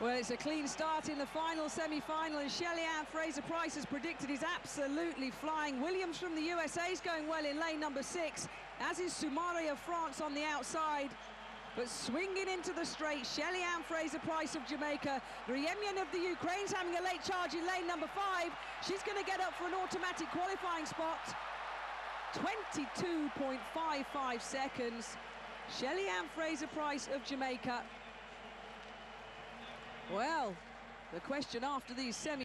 Well, it's a clean start in the final semi-final, and Shelly-Ann Fraser-Pryce has predicted is absolutely flying. Williams from the USA is going well in lane number six, as is Soumaré of France on the outside. But swinging into the straight, Shelly-Ann Fraser-Pryce of Jamaica. Ryemyen of the Ukraine's having a late charge in lane number five. She's going to get up for an automatic qualifying spot. 22.55 seconds. Shelly-Ann Fraser-Pryce of Jamaica well, the question after these semi